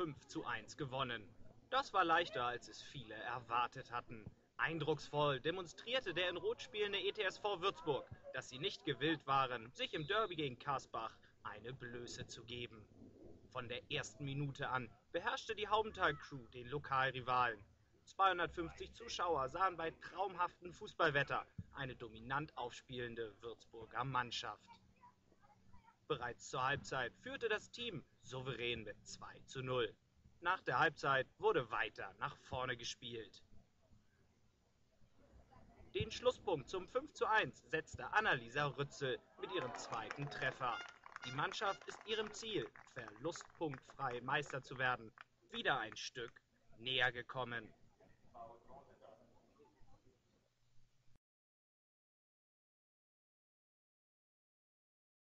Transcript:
5 zu 1 gewonnen. Das war leichter, als es viele erwartet hatten. Eindrucksvoll demonstrierte der in Rot spielende ETSV Würzburg, dass sie nicht gewillt waren, sich im Derby gegen Karsbach eine Blöße zu geben. Von der ersten Minute an beherrschte die Haubenthal-Crew den Lokalrivalen. 250 Zuschauer sahen bei traumhaftem Fußballwetter eine dominant aufspielende Würzburger Mannschaft. Bereits zur Halbzeit führte das Team souverän mit 2 zu 0. Nach der Halbzeit wurde weiter nach vorne gespielt. Den Schlusspunkt zum 5 zu 1 setzte Annalisa Rützel mit ihrem zweiten Treffer. Die Mannschaft ist ihrem Ziel, verlustpunktfrei Meister zu werden, wieder ein Stück näher gekommen.